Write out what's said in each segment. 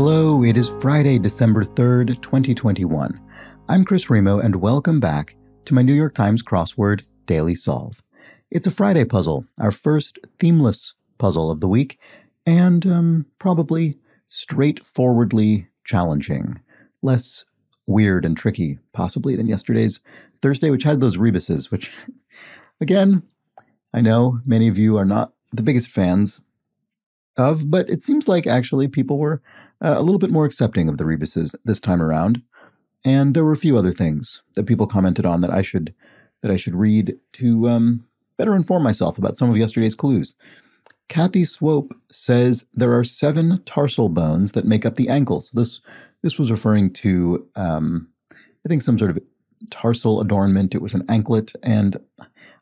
Hello, it is Friday, December 3rd, 2021. I'm Chris Remo, and welcome back to my New York Times crossword Daily Solve. It's a Friday puzzle, our first themeless puzzle of the week, and um, probably straightforwardly challenging. Less weird and tricky, possibly, than yesterday's Thursday, which had those rebuses, which, again, I know many of you are not the biggest fans of, but it seems like actually people were uh, a little bit more accepting of the rebuses this time around. And there were a few other things that people commented on that I should that I should read to um, better inform myself about some of yesterday's clues. Kathy Swope says there are seven tarsal bones that make up the ankles. This this was referring to um, I think some sort of tarsal adornment. It was an anklet, and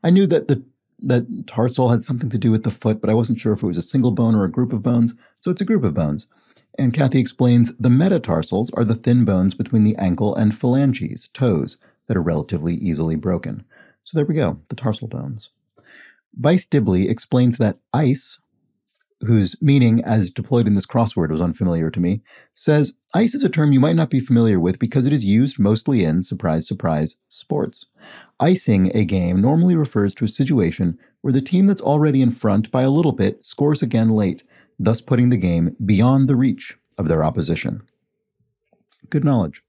I knew that the that tarsal had something to do with the foot, but I wasn't sure if it was a single bone or a group of bones. So it's a group of bones. And Kathy explains the metatarsals are the thin bones between the ankle and phalanges, toes, that are relatively easily broken. So there we go, the tarsal bones. Bice Dibley explains that ice, whose meaning as deployed in this crossword was unfamiliar to me, says ice is a term you might not be familiar with because it is used mostly in, surprise, surprise, sports. Icing a game normally refers to a situation where the team that's already in front by a little bit scores again late thus putting the game beyond the reach of their opposition. Good knowledge.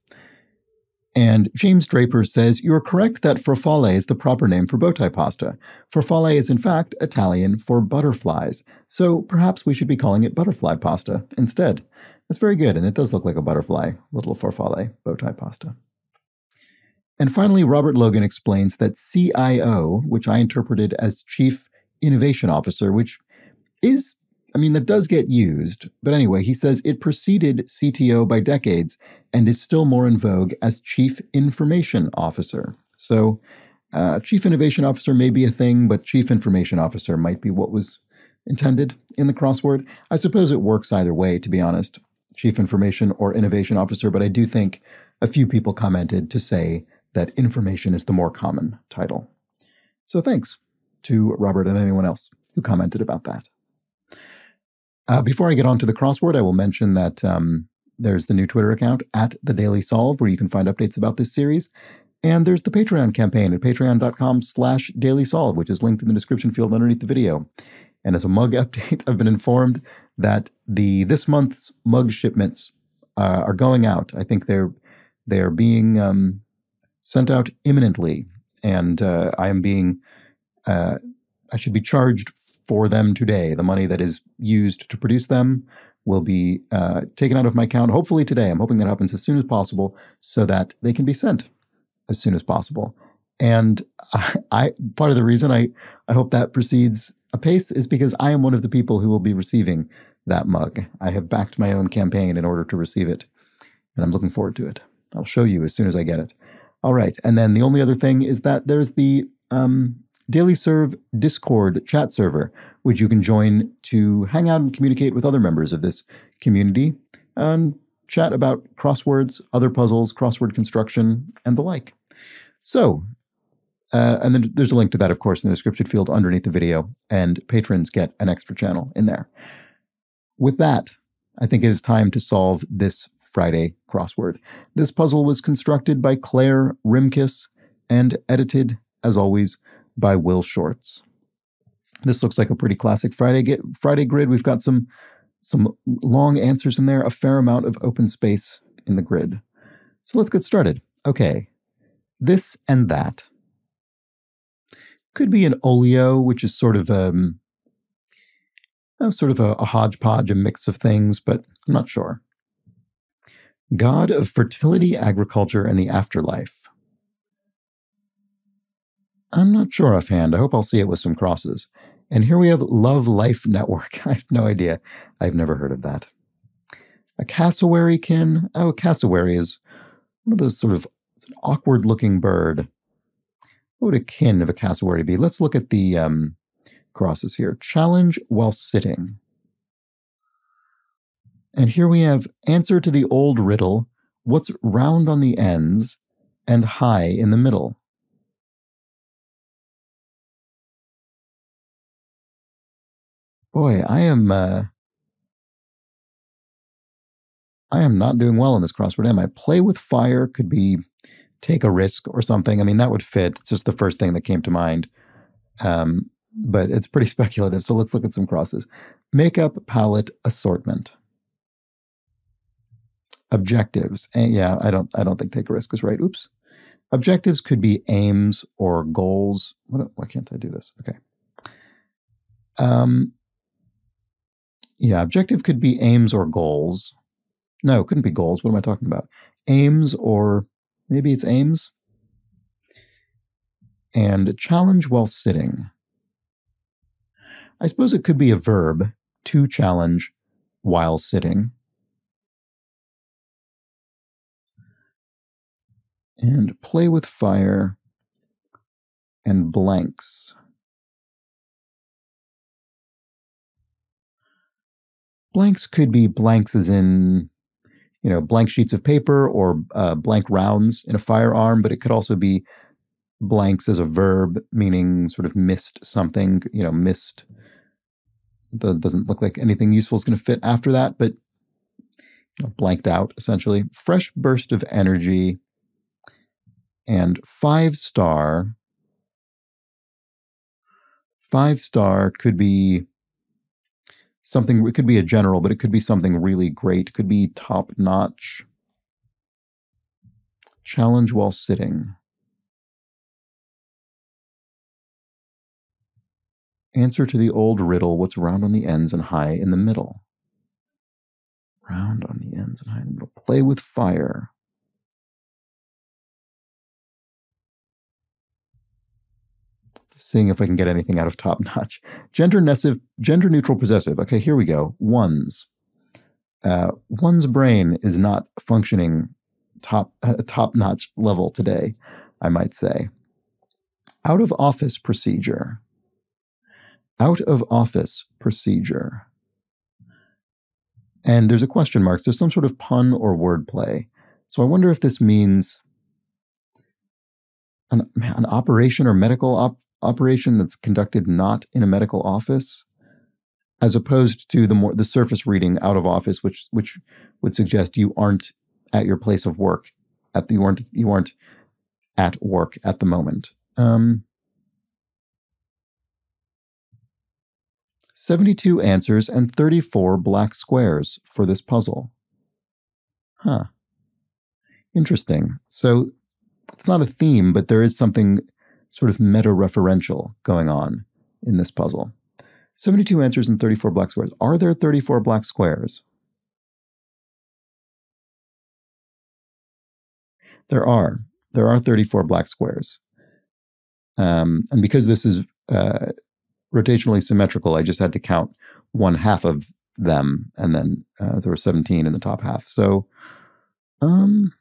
And James Draper says, You are correct that farfalle is the proper name for bowtie pasta. Farfalle is, in fact, Italian for butterflies, so perhaps we should be calling it butterfly pasta instead. That's very good, and it does look like a butterfly, little farfalle, bowtie pasta. And finally, Robert Logan explains that CIO, which I interpreted as Chief Innovation Officer, which is I mean, that does get used. But anyway, he says it preceded CTO by decades and is still more in vogue as Chief Information Officer. So, uh, Chief Innovation Officer may be a thing, but Chief Information Officer might be what was intended in the crossword. I suppose it works either way, to be honest, Chief Information or Innovation Officer, but I do think a few people commented to say that information is the more common title. So thanks to Robert and anyone else who commented about that. Uh, before I get on to the crossword, I will mention that um, there's the new Twitter account at the Daily Solve, where you can find updates about this series. And there's the Patreon campaign at patreon.com slash daily solve, which is linked in the description field underneath the video. And as a mug update, I've been informed that the this month's mug shipments uh, are going out. I think they're they're being um, sent out imminently, and uh, I am being uh, I should be charged for them today. The money that is used to produce them will be uh, taken out of my account hopefully today. I'm hoping that happens as soon as possible so that they can be sent as soon as possible. And I, I part of the reason I, I hope that proceeds apace is because I am one of the people who will be receiving that mug. I have backed my own campaign in order to receive it, and I'm looking forward to it. I'll show you as soon as I get it. All right. And then the only other thing is that there's the um, Daily Solve Discord chat server, which you can join to hang out and communicate with other members of this community and chat about crosswords, other puzzles, crossword construction, and the like. So, uh, and then there's a link to that, of course, in the description field underneath the video, and patrons get an extra channel in there. With that, I think it is time to solve this Friday crossword. This puzzle was constructed by Claire Rimkus and edited, as always, by Will Shortz. This looks like a pretty classic Friday get, Friday grid. We've got some some long answers in there, a fair amount of open space in the grid. So let's get started. Okay, this and that could be an olio, which is sort of um, sort of a, a hodgepodge, a mix of things, but I'm not sure. God of fertility, agriculture, and the afterlife. I'm not sure offhand. I hope I'll see it with some crosses. And here we have Love Life Network. I have no idea. I've never heard of that. A cassowary kin. Oh, a cassowary is one of those sort of it's an awkward looking bird. What would a kin of a cassowary be? Let's look at the um, crosses here. Challenge while sitting. And here we have answer to the old riddle what's round on the ends and high in the middle? Boy, I am uh I am not doing well in this crossword, am I? Play with fire could be take a risk or something. I mean, that would fit. It's just the first thing that came to mind. Um, but it's pretty speculative. So let's look at some crosses. Makeup, palette, assortment. Objectives. And yeah, I don't I don't think take a risk is right. Oops. Objectives could be aims or goals. What, why can't I do this? Okay. Um, yeah, objective could be aims or goals. No, it couldn't be goals. What am I talking about? Aims or maybe it's aims. And challenge while sitting. I suppose it could be a verb to challenge while sitting. And play with fire and blanks. Blanks could be blanks as in you know, blank sheets of paper or uh, blank rounds in a firearm, but it could also be blanks as a verb, meaning sort of missed something, you know, missed. That doesn't look like anything useful is going to fit after that, but you know, blanked out essentially. Fresh burst of energy and five star. Five star could be something it could be a general but it could be something really great. It could be top notch challenge while sitting. Answer to the old riddle what's round on the ends and high in the middle? Round on the ends and high in the middle. Play with fire seeing if I can get anything out of top notch. Gender nessive, gender neutral possessive. Okay, here we go. Ones. Uh, one's brain is not functioning top a top notch level today, I might say. Out of office procedure. Out of office procedure. And there's a question mark. There's some sort of pun or wordplay. So I wonder if this means an, an operation or medical op, operation that's conducted not in a medical office as opposed to the more the surface reading out of office which which would suggest you aren't at your place of work at the, you aren't you aren't at work at the moment. Um, 72 answers and 34 black squares for this puzzle. Huh. Interesting. So it's not a theme but there is something sort of meta referential going on in this puzzle. 72 answers and 34 black squares. Are there 34 black squares? There are. There are 34 black squares. Um, and because this is uh, rotationally symmetrical, I just had to count one half of them, and then uh, there were 17 in the top half. So, um,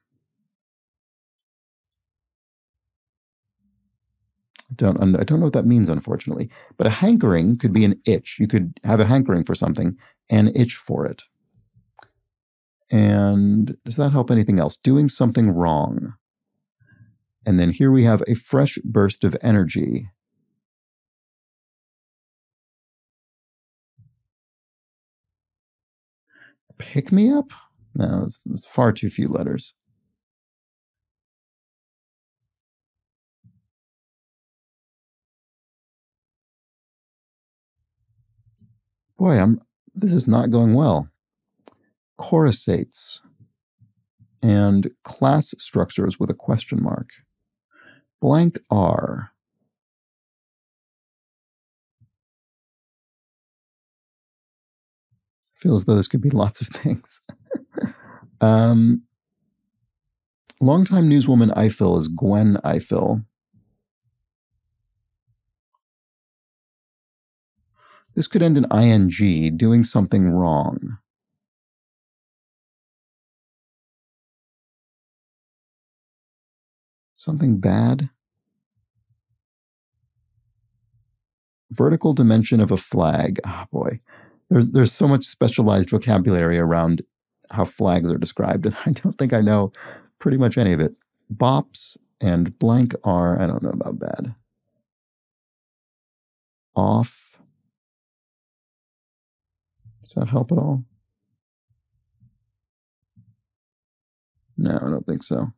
don't I don't know what that means, unfortunately. But a hankering could be an itch. You could have a hankering for something and itch for it. And does that help anything else? Doing something wrong. And then here we have a fresh burst of energy. Pick me up? No, it's, it's far too few letters. Boy, I'm this is not going well. Coruscates and class structures with a question mark. Blank R. Feels though this could be lots of things. um, longtime newswoman Ifill is Gwen Ifill. This could end in ing, doing something wrong. Something bad? Vertical dimension of a flag. Ah, oh boy. There's, there's so much specialized vocabulary around how flags are described, and I don't think I know pretty much any of it. Bops and blank are, I don't know about bad. Off Does that help at all? No, I don't think so.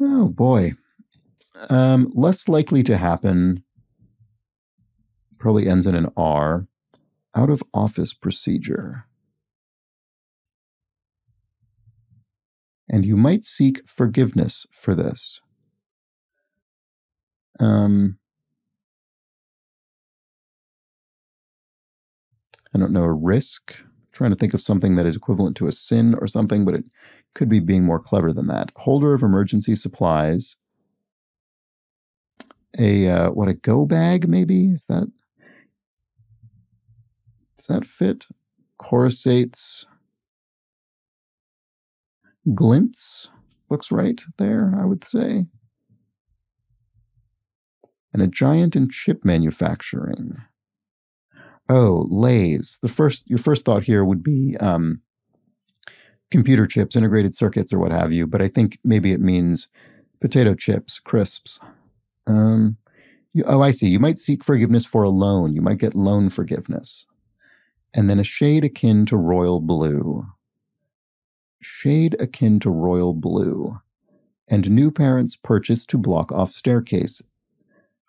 Oh boy. Um, less likely to happen. Probably ends in an R. Out of office procedure. And you might seek forgiveness for this. Um, I don't know, a risk. I'm trying to think of something that is equivalent to a sin or something, but it could be being more clever than that. Holder of emergency supplies. A uh, what a go bag maybe is that? Does that fit? Coruscates. Glints looks right there, I would say. And a giant in chip manufacturing. Oh, Lays. The first your first thought here would be um, computer chips, integrated circuits, or what have you. But I think maybe it means potato chips, crisps. Um, you, oh, I see. You might seek forgiveness for a loan. You might get loan forgiveness, and then a shade akin to royal blue. Shade akin to royal blue, and new parents purchase to block off staircase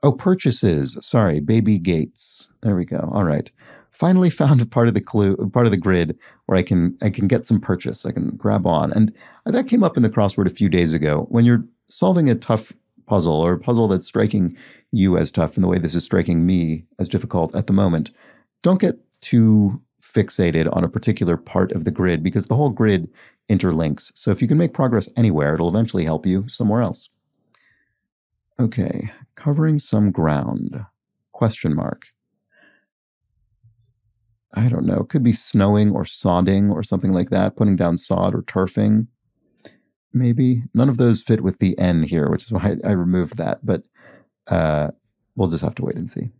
Oh, purchases. Sorry, baby gates. There we go. All right. Finally found part of the clue, part of the grid where I can I can get some purchase. I can grab on, and that came up in the crossword a few days ago. When you're solving a tough puzzle or a puzzle that's striking you as tough in the way this is striking me as difficult at the moment, don't get too fixated on a particular part of the grid because the whole grid interlinks. So if you can make progress anywhere, it'll eventually help you somewhere else. Okay, covering some ground. Question mark. I don't know. It could be snowing or sodding or something like that, putting down sod or turfing. Maybe. None of those fit with the N here, which is why I, I removed that, but uh, we'll just have to wait and see.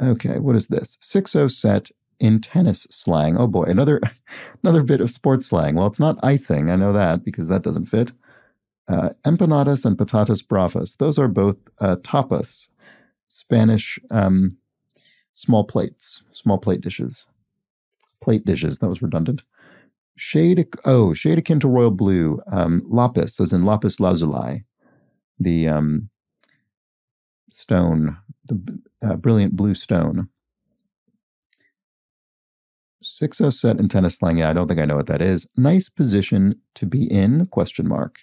Okay, what is this? 6-0 set in tennis slang. Oh boy, another another bit of sports slang. Well, it's not icing, I know that because that doesn't fit. Uh, empanadas and patatas bravas, those are both uh, tapas, Spanish um, small plates, small plate dishes. Plate dishes, that was redundant. Shade, oh, shade akin to royal blue, um, lapis, as in lapis lazuli, the um, stone, the uh, brilliant blue stone. 6 set in tennis slang, yeah, I don't think I know what that is. Nice position to be in, question mark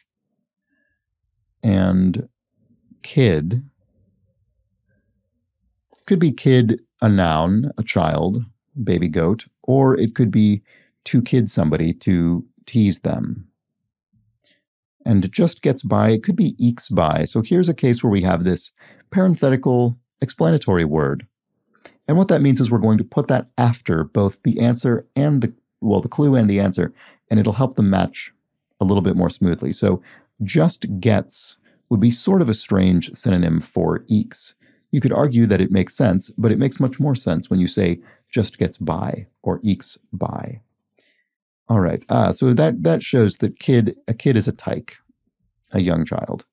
and kid could be kid a noun, a child, baby goat, or it could be to kid somebody to tease them. And just gets by, it could be ekes by. So here's a case where we have this parenthetical explanatory word. And what that means is we're going to put that after both the answer and the, well, the clue and the answer, and it'll help them match a little bit more smoothly. So just gets would be sort of a strange synonym for ekes. You could argue that it makes sense, but it makes much more sense when you say just gets by or ekes by. All right. Ah, so that that shows that kid a kid is a tyke, a young child.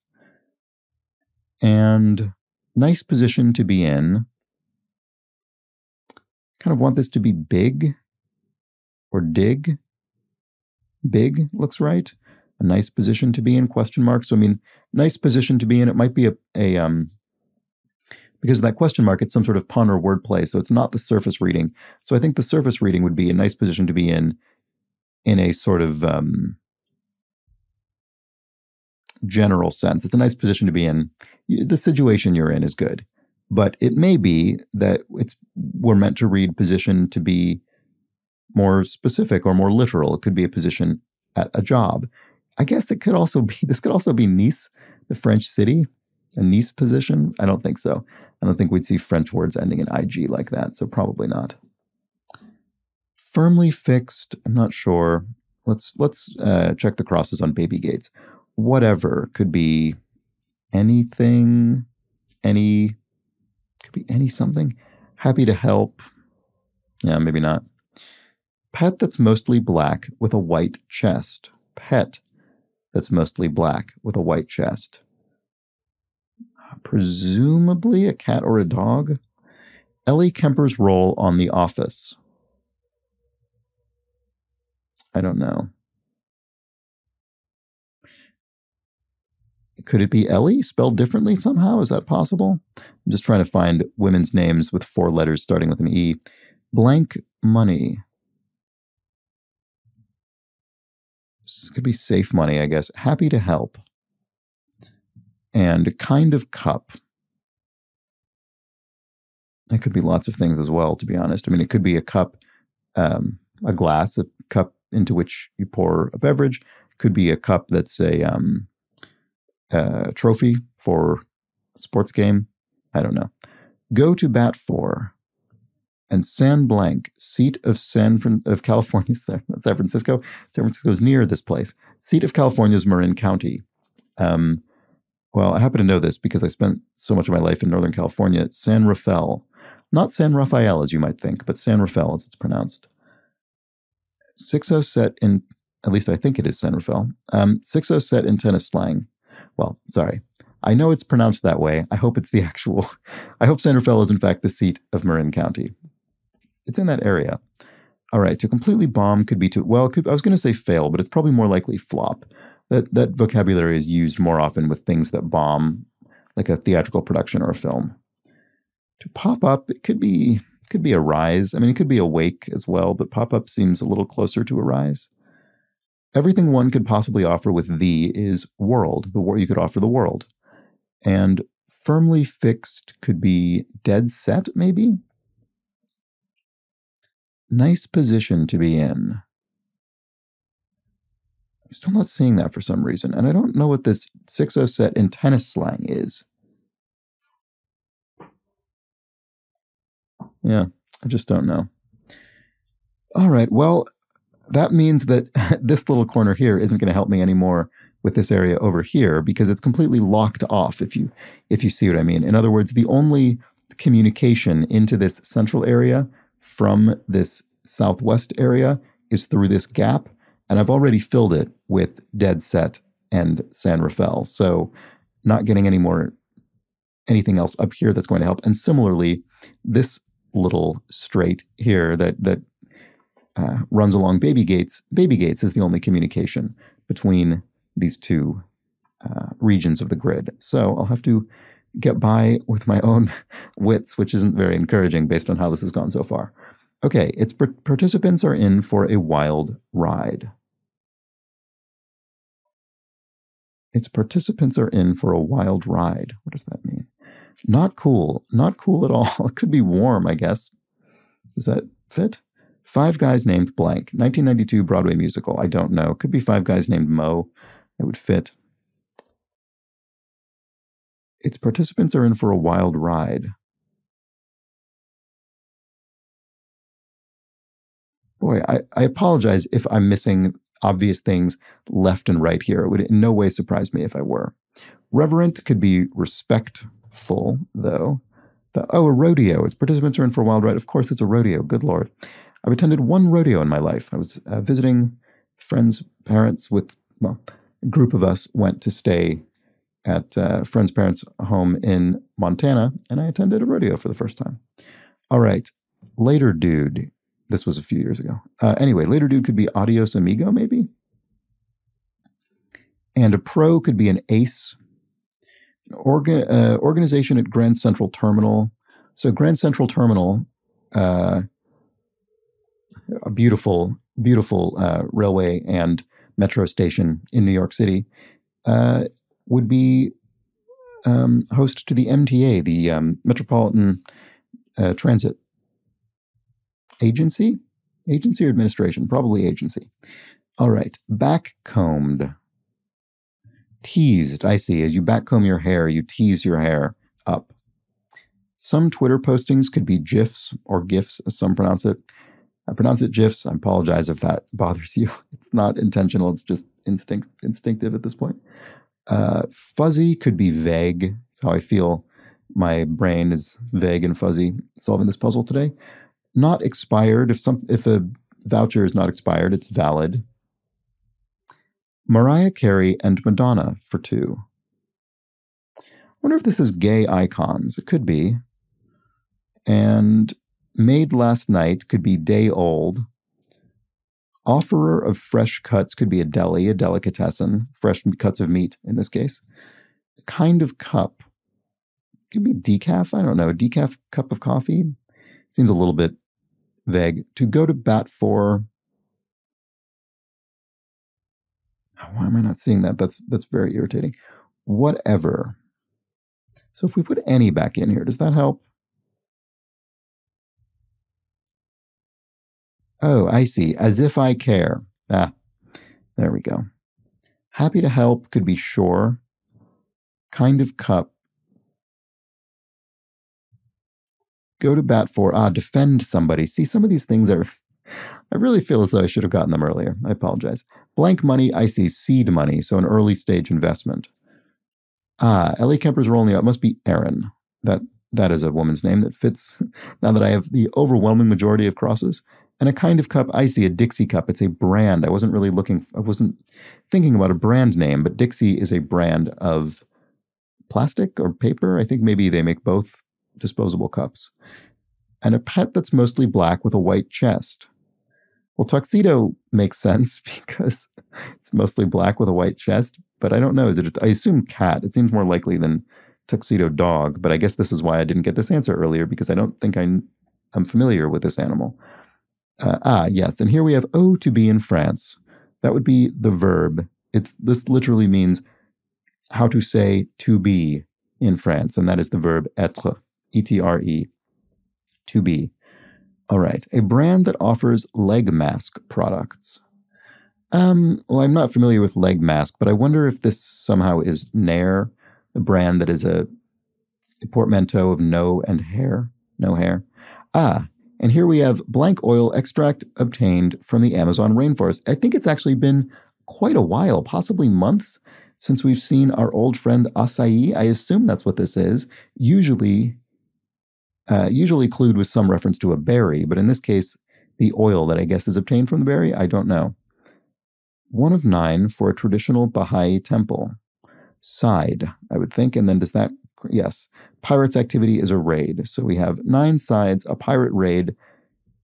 And nice position to be in. Kind of want this to be big or dig. Big looks right a nice position to be in question mark. So i mean nice position to be in. It might be a, a um because that question mark it's some sort of pun or wordplay. So it's not the surface reading. So i think the surface reading would be a nice position to be in in a sort of um general sense. It's a nice position to be in. The situation you're in is good. But it may be that it's we're meant to read position to be more specific or more literal. It could be a position at a job I guess it could also be this could also be Nice, the French city, a Nice position. I don't think so. I don't think we'd see French words ending in ig like that, so probably not. Firmly fixed. I'm not sure. Let's let's uh, check the crosses on baby gates. Whatever could be anything, any could be any something. Happy to help. Yeah, maybe not. Pet that's mostly black with a white chest. Pet that's mostly black with a white chest. Presumably a cat or a dog. Ellie Kemper's role on The Office. I don't know. Could it be Ellie spelled differently somehow? Is that possible? I'm just trying to find women's names with four letters starting with an E. Blank money. This could be safe money, I guess. Happy to help. And a kind of cup. It could be lots of things as well, to be honest. I mean, it could be a cup, um, a glass, a cup into which you pour a beverage. Could be a cup that's a um, uh, trophy for a sports game. I don't know. Go to bat for and San Blanc, seat of San Fran- of California, San Francisco. San Francisco is near this place. Seat of California's Marin County. Um, well, I happen to know this because I spent so much of my life in Northern California. San Rafael, not San Rafael as you might think, but San Rafael as it's pronounced. 6-0 set in, at least I think it is San Rafael. Um, 6-0 set in tennis slang. Well, sorry. I know it's pronounced that way. I hope it's the actual. I hope San Rafael is in fact the seat of Marin County. It's in that area. All right, to completely bomb could be to well, could, I was going to say fail, but it's probably more likely flop. That that vocabulary is used more often with things that bomb, like a theatrical production or a film. To pop up, it could be could be a rise. I mean, it could be a wake as well, but pop up seems a little closer to a rise. Everything one could possibly offer with the is world. The you could offer the world, and firmly fixed could be dead set, maybe nice position to be in. I'm still not seeing that for some reason, and I don't know what this 6 set in tennis slang is. Yeah, I just don't know. All right, well, that means that this little corner here isn't going to help me anymore with this area over here because it's completely locked off if you if you see what I mean. In other words, the only communication into this central area from this southwest area is through this gap, and I've already filled it with Dead Set and San Rafael. So, not getting any more anything else up here that's going to help. And similarly, this little straight here that that uh, runs along Baby Gates. Baby Gates is the only communication between these two uh, regions of the grid. So I'll have to get by with my own wits, which isn't very encouraging based on how this has gone so far. Okay, its participants are in for a wild ride. Its participants are in for a wild ride. What does that mean? Not cool. Not cool at all. It could be warm, I guess. Does that fit? Five Guys Named Blank, 1992 Broadway musical. I don't know. Could be Five Guys Named Moe. It would fit. Its participants are in for a wild ride. boy, I, I apologize if I'm missing obvious things left and right here. It would in no way surprise me if I were. Reverent could be respectful, though. The, oh, a rodeo. Its participants are in for a wild ride. Of course, it's a rodeo. Good Lord. I've attended one rodeo in my life. I was uh, visiting friends' parents with, well, a group of us went to stay at uh, friends' parents' home in Montana, and I attended a rodeo for the first time. All right. Later, dude. This was a few years ago. Uh, anyway, later dude could be Adios Amigo, maybe. And a pro could be an ace. Orga, uh, organization at Grand Central Terminal. So Grand Central Terminal, uh, a beautiful, beautiful uh, railway and metro station in New York City, would be um, host to the MTA, the um, Metropolitan uh, Transit agency, agency or administration, probably agency. All right, backcombed, teased. I see. As you backcomb your hair, you tease your hair up. Some Twitter postings could be GIFs or GIFs, as some pronounce it. I pronounce it GIFs. I apologize if that bothers you. It's not intentional. It's just instinct, instinctive at this point. Uh, fuzzy could be vague. That's how I feel. My brain is vague and fuzzy solving this puzzle today not expired. If some if a voucher is not expired, it's valid. Mariah Carey and Madonna for two. I wonder if this is gay icons. It could be. And made last night could be day old. Offerer of fresh cuts could be a deli, a delicatessen, fresh cuts of meat in this case. Kind of cup could be decaf. I don't know. A Decaf cup of coffee seems a little bit vague. To go to bat for. Ah, why am I not seeing that? That's that's very irritating. Whatever. So if we put any back in here, does that help? Oh, I see. As if I care. Ah, there we go. Happy to help could be sure. Kind of cup. Go to bat for. Ah, defend somebody. See, some of these things are. I really feel as though I should have gotten them earlier. I apologize. Blank money, I see seed money, so an early stage investment. Ah, Ellie Kemper's rolling out. Must be Erin. That that is a woman's name that fits now that I have the overwhelming majority of crosses. And a kind of cup, I see a Dixie cup. It's a brand. I wasn't really looking, I wasn't thinking about a brand name, but Dixie is a brand of plastic or paper. I think maybe they make both disposable cups. And a pet that's mostly black with a white chest. Well, tuxedo makes sense because it's mostly black with a white chest, but I don't know. Is it? I assume cat. It seems more likely than tuxedo dog, but I guess this is why I didn't get this answer earlier because I don't think I, I'm familiar with this animal. Uh, ah, yes. And here we have O to be in France. That would be the verb. It's this literally means how to say to be in France, and that is the verb être, E T R E, to be. All right. A brand that offers leg mask products. Um, well, I'm not familiar with leg mask, but I wonder if this somehow is Nair, the brand that is a, a portmanteau of no and hair, no hair. Ah, and here we have blank oil extract obtained from the Amazon rainforest. I think it's actually been quite a while, possibly months, since we've seen our old friend acai. I assume that's what this is. Usually, uh, usually clued with some reference to a berry, but in this case, the oil that I guess is obtained from the berry, I don't know. One of nine for a traditional Baha'i temple. Side, I would think, and then does that yes, pirates activity is a raid. So we have nine sides, a pirate raid,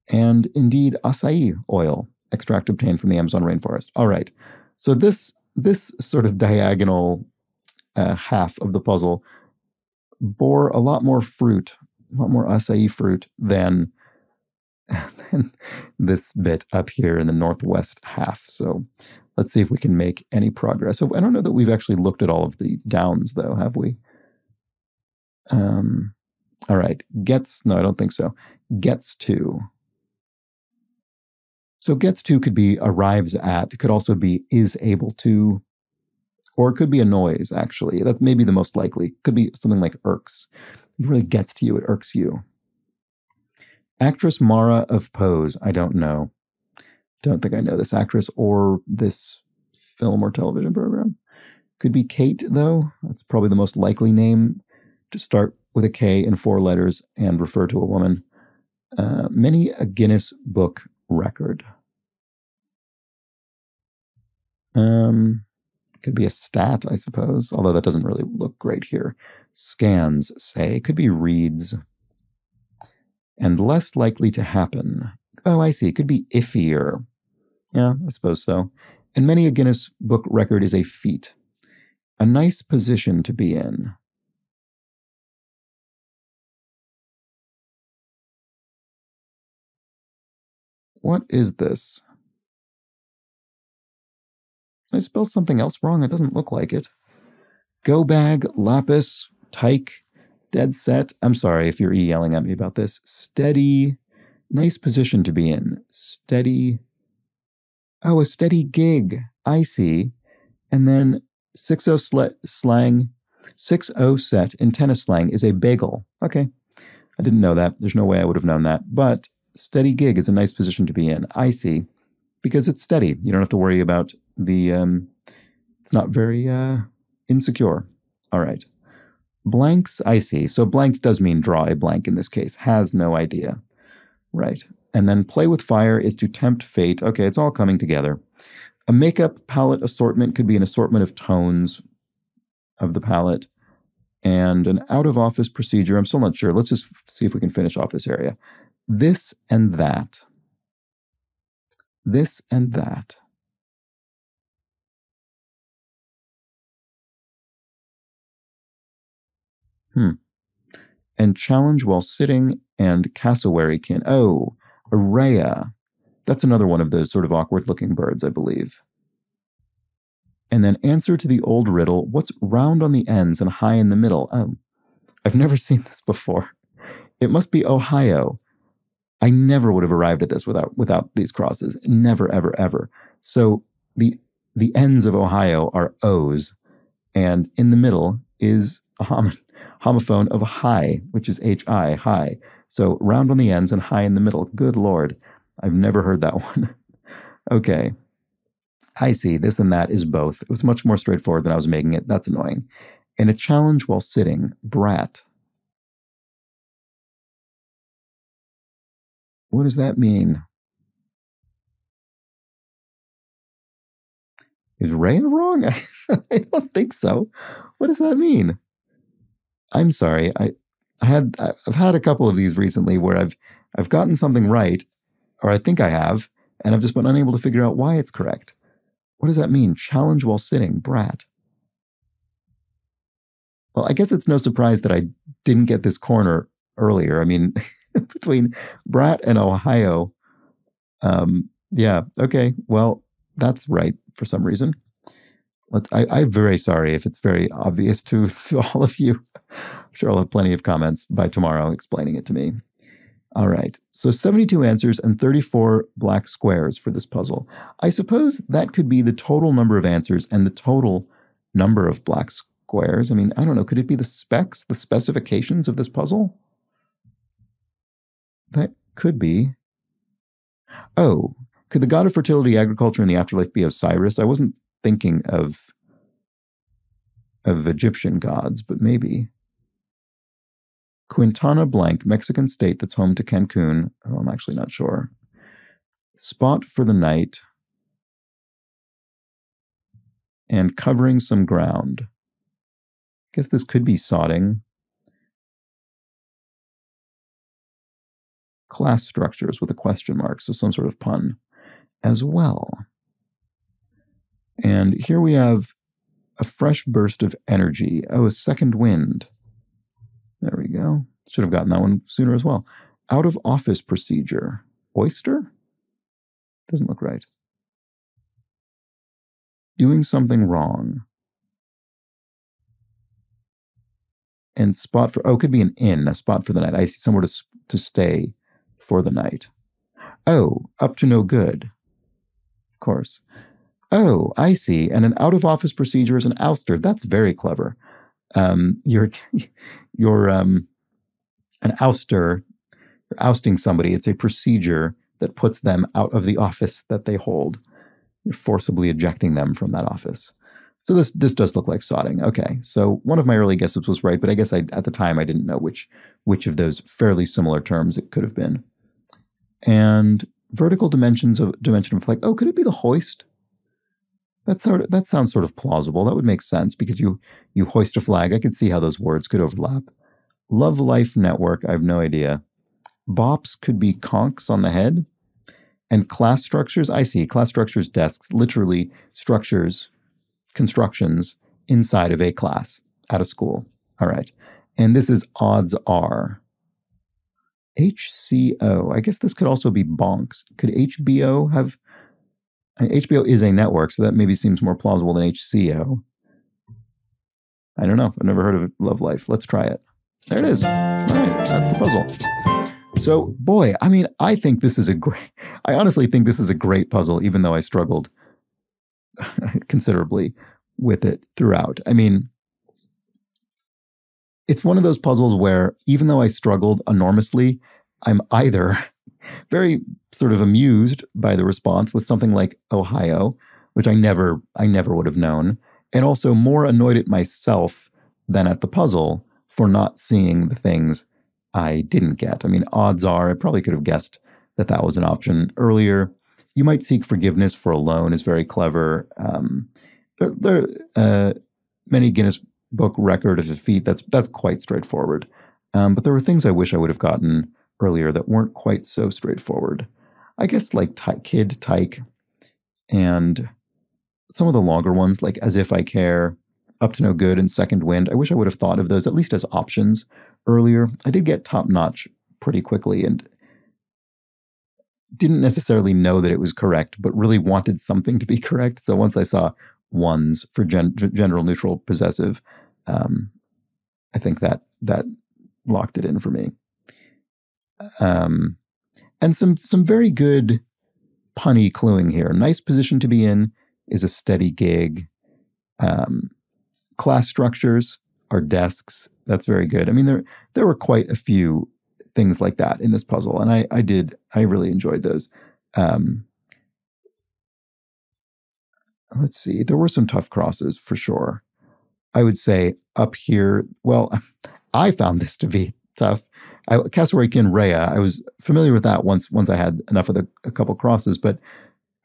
and indeed acai oil extract obtained from the Amazon rainforest. All right. So this this sort of diagonal uh, half of the puzzle bore a lot more fruit, a lot more acai fruit than, than this bit up here in the northwest half. So let's see if we can make any progress. So I don't know that we've actually looked at all of the downs, though, have we? Um, all right. Gets, no, I don't think so. Gets to. So gets to could be arrives at, it could also be is able to, or it could be a noise, actually. That may be the most likely. Could be something like irks. It really gets to you, it irks you. Actress Mara of Pose, I don't know. Don't think I know this actress or this film or television program. Could be Kate, though. That's probably the most likely name to start with a K in four letters and refer to a woman. Uh, many a Guinness Book record. Um, could be a stat, I suppose, although that doesn't really look great here. Scans say could be reads. And less likely to happen. Oh, I see. It Could be iffier. Yeah, I suppose so. And many a Guinness Book record is a feat. A nice position to be in. What is this? Did I spell something else wrong? It doesn't look like it. Go bag, lapis, tyke, dead set. I'm sorry if you're yelling at me about this. Steady, nice position to be in. Steady. Oh, a steady gig. I see. And then 6 sl- slang, 6 set in tennis slang is a bagel. Okay. I didn't know that. There's no way I would have known that. But steady gig is a nice position to be in. I see, because it's steady. You don't have to worry about the. Um, it's not very uh, insecure. All right. Blanks, I see. So blanks does mean draw a blank in this case. Has no idea. Right. And then play with fire is to tempt fate. Okay, it's all coming together. A makeup palette assortment could be an assortment of tones of the palette. And an out of office procedure, I'm still not sure. Let's just see if we can finish off this area this and that. this and that. Hmm. And challenge while sitting and cassowary kin. Oh, a rhea. That's another one of those sort of awkward looking birds, I believe. And then answer to the old riddle what's round on the ends and high in the middle? Oh, I've never seen this before. It must be Ohio. I never would have arrived at this without without these crosses. Never, ever, ever. So the the ends of Ohio are O's, and in the middle is a hom- homophone of high, which is H-I, high. So round on the ends and high in the middle. Good Lord. I've never heard that one. okay. I see. This and that is both. It was much more straightforward than I was making it. That's annoying. And a challenge while sitting, brat. What does that mean? Is rhea wrong? I don't think so. What does that mean? I'm sorry. I, I had I've had a couple of these recently where I've I've gotten something right, or I think I have, and I've just been unable to figure out why it's correct. What does that mean? Challenge while sitting, brat. Well, I guess it's no surprise that I didn't get this corner earlier. I mean, between Brat and Ohio, um, yeah, okay, well, that's right for some reason. Let's. I, I'm very sorry if it's very obvious to to all of you. I'm sure I'll have plenty of comments by tomorrow explaining it to me. All right, so 72 answers and 34 black squares for this puzzle. I suppose that could be the total number of answers and the total number of black squares. I mean, I don't know. Could it be the specs, the specifications of this puzzle? That could be. Oh, could the god of fertility, agriculture, and the afterlife be Osiris? I wasn't thinking of of Egyptian gods, but maybe. Quintana Blank, Mexican state that's home to Cancun. Oh, I'm actually not sure. Spot for the night. And covering some ground. I guess this could be sodding. Class structures with a question mark, so some sort of pun as well. And here we have a fresh burst of energy. Oh, a second wind. There we go. Should have gotten that one sooner as well. Out of office procedure. Oyster? Doesn't look right. Doing something wrong. And spot for, oh, could be an inn, a spot for the night. I see somewhere to, to stay for the night. Oh, up to no good. Of course. Oh, I see. And an out of office procedure is an ouster. That's very clever. Um, you're you're um, an ouster, you're ousting somebody. It's a procedure that puts them out of the office that they hold. You're forcibly ejecting them from that office. So this this does look like sodding. Okay, so one of my early guesses was right, but I guess I at the time I didn't know which which of those fairly similar terms it could have been. And vertical dimensions of dimension of flag. Oh, could it be the hoist? That sort of that sounds sort of plausible. That would make sense because you you hoist a flag. I could see how those words could overlap. Love Life Network. I have no idea. Bops could be conks on the head. And class structures, I see. Class structures, desks, literally structures, constructions inside of a class at a school. All right. And this is odds are. HCO. I guess this could also be bonks. Could HBO have. Uh, HBO is a network, so that maybe seems more plausible than HCO. I don't know. I've never heard of Love Life. Let's try it. There it is. All right, that's the puzzle. So, boy, I mean, I think this is a great, I honestly think this is a great puzzle, even though I struggled considerably with it throughout. I mean, it's one of those puzzles where even though I struggled enormously, I'm either very sort of amused by the response with something like Ohio, which I never I never would have known, and also more annoyed at myself than at the puzzle for not seeing the things I didn't get. I mean, odds are I probably could have guessed that that was an option earlier. You might seek forgiveness for a loan is very clever. Um, there, there uh, many Guinness Book record of defeat. That's that's quite straightforward. Um, but there were things I wish I would have gotten earlier that weren't quite so straightforward. I guess like ty- Kid Tyke and some of the longer ones, like As If I Care, Up to No Good, and Second Wind. I wish I would have thought of those at least as options earlier. I did get top notch pretty quickly and didn't necessarily know that it was correct, but really wanted something to be correct. So once I saw ones for gen- general neutral possessive, um, I think that that locked it in for me. Um, and some some very good punny cluing here. Nice position to be in is a steady gig. Um, class structures are desks. That's very good. I mean, there there were quite a few things like that in this puzzle, and I I did I really enjoyed those. Um, let's see, there were some tough crosses for sure. I would say up here, well, I found this to be tough. I, Cassowary Kinraya, I was familiar with that once once I had enough of the a couple crosses, but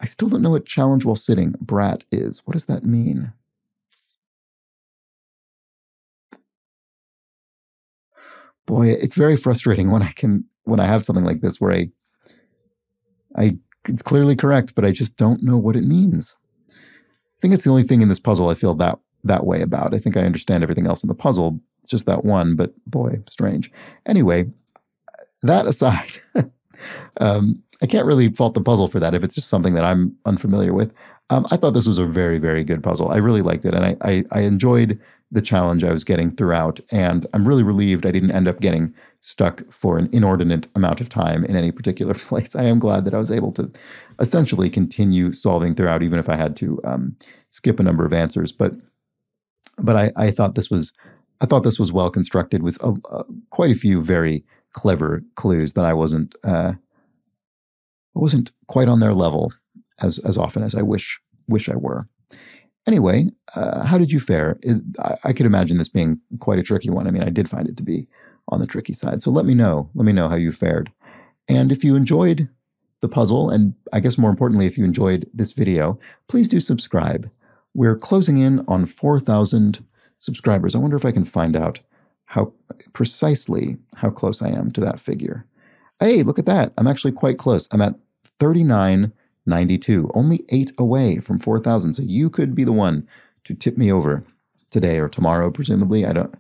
I still don't know what challenge while sitting brat is. What does that mean? Boy, it's very frustrating when I can when I have something like this where I I it's clearly correct, but I just don't know what it means. I think it's the only thing in this puzzle I feel that that way about. I think I understand everything else in the puzzle. It's just that one, but boy, strange. Anyway, that aside, um, I can't really fault the puzzle for that if it's just something that I'm unfamiliar with. Um, I thought this was a very, very good puzzle. I really liked it, and I, I, I enjoyed the challenge I was getting throughout. And I'm really relieved I didn't end up getting stuck for an inordinate amount of time in any particular place. I am glad that I was able to essentially continue solving throughout, even if I had to um, skip a number of answers. But but I, I thought this was I thought this was well constructed with a, a, quite a few very clever clues that I wasn't uh, wasn't quite on their level as as often as I wish wish I were. Anyway, uh, how did you fare? It, I, I, could imagine this being quite a tricky one. I mean, I did find it to be on the tricky side. So let me know. Let me know how you fared. And if you enjoyed the puzzle, and I guess more importantly, if you enjoyed this video, please do subscribe. We're closing in on 4,000 subscribers. I wonder if I can find out how precisely how close I am to that figure. Hey, look at that. I'm actually quite close. I'm at 3992, only eight away from 4,000. So you could be the one to tip me over today or tomorrow, presumably. I don't.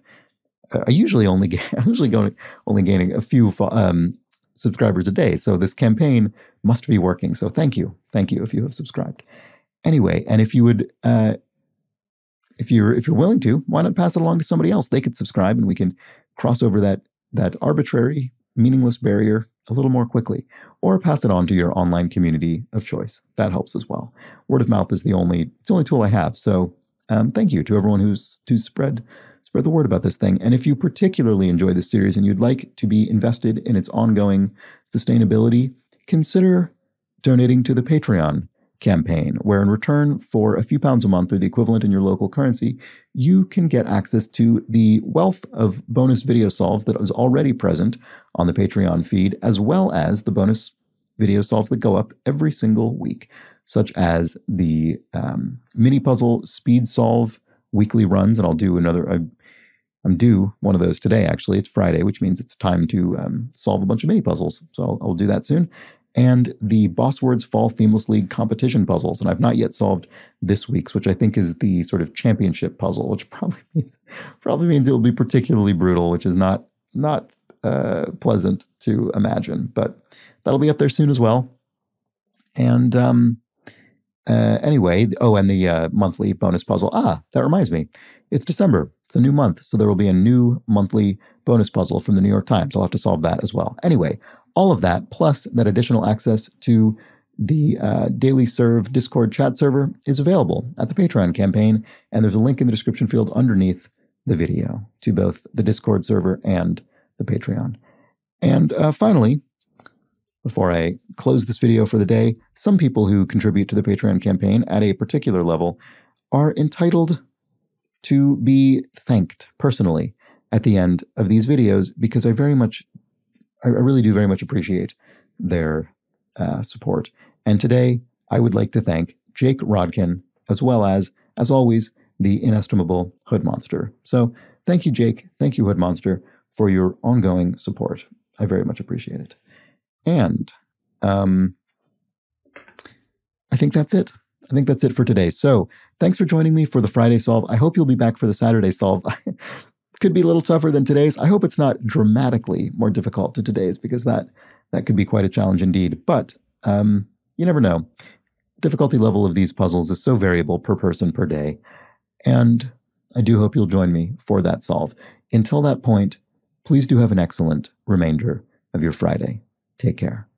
I usually only get, I'm usually going only gaining a few um, subscribers a day. So this campaign must be working. So thank you, thank you if you have subscribed. Anyway, and if you would, uh, if you're if you're willing to, why not pass it along to somebody else? They could subscribe, and we can cross over that that arbitrary, meaningless barrier a little more quickly, or pass it on to your online community of choice. That helps as well. Word of mouth is the only it's the only tool I have. So um, thank you to everyone who's to spread spread the word about this thing. And if you particularly enjoy this series and you'd like to be invested in its ongoing sustainability, consider donating to the Patreon campaign, where in return for a few pounds a month or the equivalent in your local currency, you can get access to the wealth of bonus video solves that is already present on the Patreon feed, as well as the bonus video solves that go up every single week, such as the um, mini puzzle speed solve weekly runs. And I'll do another. I, I'm due one of those today, actually. It's Friday, which means it's time to um, solve a bunch of mini puzzles. So I'll, I'll do that soon and the Boswords Fall Themeless League competition puzzles. And I've not yet solved this week's, which I think is the sort of championship puzzle, which probably means probably means it will be particularly brutal, which is not not uh, pleasant to imagine. But that'll be up there soon as well. And um, uh, anyway, oh, and the uh, monthly bonus puzzle. Ah, that reminds me, it's December. It's a new month, so there will be a new monthly bonus puzzle from the New York Times. I'll have to solve that as well. Anyway, all of that, plus that additional access to the uh, Daily Solve Discord chat server, is available at the Patreon campaign, and there's a link in the description field underneath the video to both the Discord server and the Patreon. And uh, finally, before I close this video for the day, some people who contribute to the Patreon campaign at a particular level are entitled to be thanked personally at the end of these videos because I very much I, really do very much appreciate their uh, support. And today, I would like to thank Jake Rodkin, as well as, as always, the inestimable Hood Monster. So, thank you, Jake. Thank you, Hood Monster, for your ongoing support. I very much appreciate it. And um, I think that's it. I think that's it for today. So thanks for joining me for the Friday solve. I hope you'll be back for the Saturday solve. could be a little tougher than today's. I hope it's not dramatically more difficult to today's because that that could be quite a challenge indeed. But um, you never know. difficulty level of these puzzles is so variable per person per day, and I do hope you'll join me for that solve. Until that point, please do have an excellent remainder of your Friday. Take care.